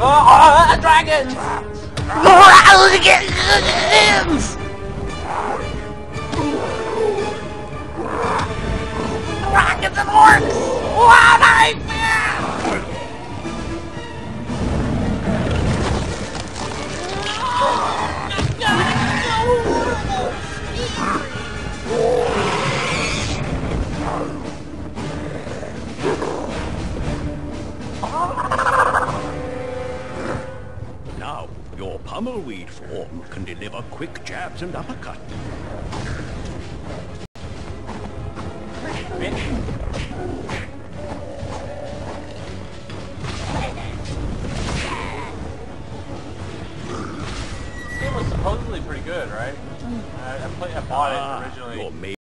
Oh, dragons! Dragons and orcs! What Your Pummel Weed form can deliver quick jabs and uppercuts. It was supposedly pretty good, right? I, I, I bought it ah, originally.